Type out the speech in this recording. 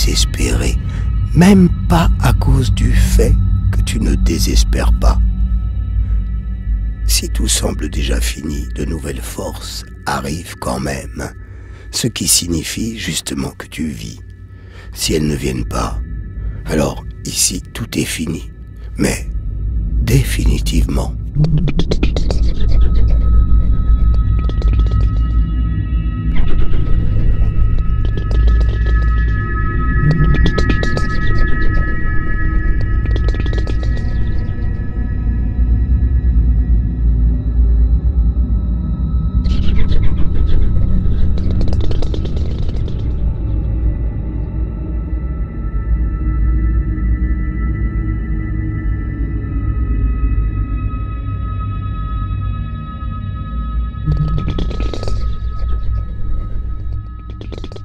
désespérer, même pas à cause du fait que tu ne désespères pas. Si tout semble déjà fini, de nouvelles forces arrivent quand même, ce qui signifie justement que tu vis. Si elles ne viennent pas, alors ici tout est fini, mais définitivement. Thank you.